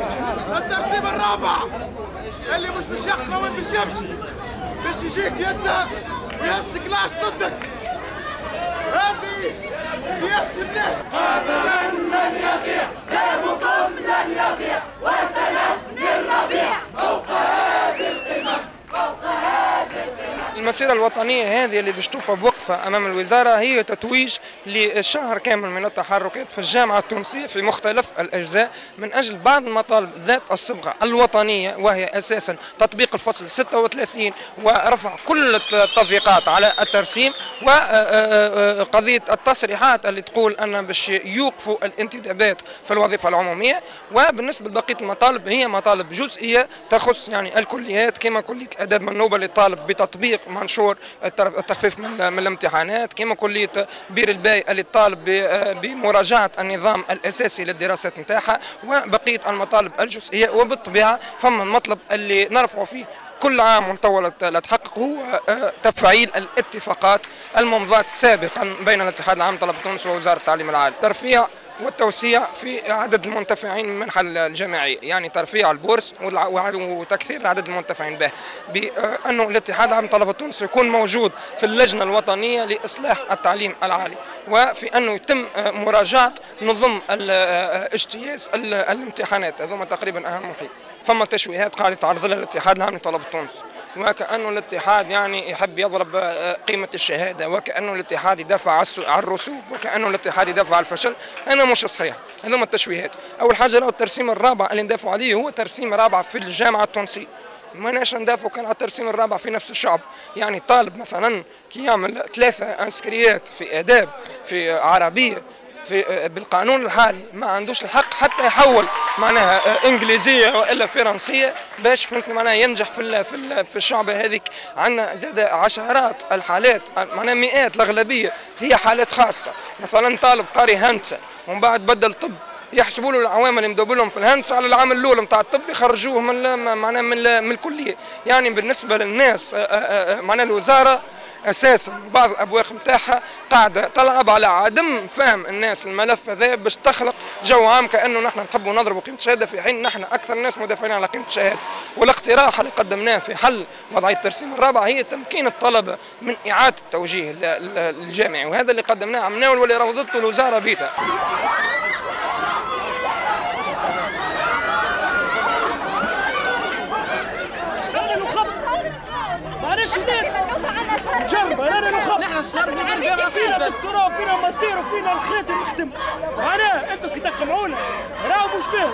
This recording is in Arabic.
باش الترسيم الرابع. اللي مش باش يقرأ وين باش يمشي. باش يجيك انت ويهز كلاش ضدك. هذه سياسة النهي هذا لن يضيع دمكم لن يضيع. القمم المسيرة الوطنية هذه اللي باش توفى بوقفة أمام الوزارة هي تتويج لشهر كامل من التحركات في الجامعة التونسية في مختلف الأجزاء من أجل بعض المطالب ذات الصبغة الوطنية وهي أساسا تطبيق الفصل 36 ورفع كل التضييقات على الترسيم وقضية التصريحات اللي تقول أن باش يوقفوا الانتدابات في الوظيفة العمومية. وبالنسبة لبقية المطالب هي مطالب جزئية تخص يعني الكليات كما كلية الآداب منوبة للطالب بتطبيق منشور التخفيف من, الامتحانات كما كلية بير الباي اللي تطالب بمراجعة النظام الأساسي للدراسات نتاعها وبقية المطالب الجزئية وبالطبيعة فما المطلب اللي نرفعه فيه كل عام ونطول تحقق هو تفعيل الاتفاقات الممضاة سابقا بين الاتحاد العام طلبة تونس ووزارة التعليم العالي ترفيع والتوسيع في عدد المنتفعين من المنحة الجامعية يعني ترفيع ال bourse وتكثير عدد المنتفعين به. بأنه الاتحاد العام طلبة تونس يكون موجود في اللجنة الوطنية لإصلاح التعليم العالي وفي أنه يتم مراجعة نظم اجتياز الامتحانات. هذوما تقريبا أهم محيط. فما تشويهات قاعد يتعرض لها الاتحاد العام لطلبة تونس وكأنه الاتحاد يعني يحب يضرب قيمة الشهادة وكأنه الاتحاد يدافع على الرسوب وكأنه الاتحاد يدافع على الفشل. أنا مش صحيح. هذوما التشويهات. أول حاجة لو الترسيم الرابع اللي ندافعوا عليه هو ترسيم رابع في الجامعة التونسية. ما ناش ندافعوا كان على الترسيم الرابع في نفس الشعب. يعني طالب مثلا كي يعمل ثلاثة أنسكريات في آداب في عربية في بالقانون الحالي. ما عندوش الحق حتى يحول معناها إنجليزية وإلا فرنسية. باش فهمت معناها ينجح في في في الشعبه هذيك عندنا زاد عشرات الحالات معناها مئات الأغلبية. هي حالات خاصة. مثلا طالب قاري هندسة ومن بعد بدل طب يحسبوا له العوامل اللي مدوب لهم في الهندسة على العام الأول نتاع الطب يخرجوه من معناها من الكلية. يعني بالنسبة للناس معناها الوزارة أساسا بعض الأبواق نتاعها قاعدة تلعب على عدم فهم الناس الملف هذا باش تخلق جو عام كأنه نحن نحبوا نضربوا قيمه الشهادة في حين نحن أكثر الناس مدافعين على قيمة الشهادة. والاقتراح اللي قدمناه في حل وضعيه الترسيم الرابع هي تمكين الطلبه من إعادة التوجيه الجامعي وهذا اللي قدمناه عمناه واللي روضته الوزارة بيته نخاف نحن فينا دكتوراه وفينا ماستير وفينا الخاتم نخدم معناها أنتم كي تقمعونا راهو مش باهي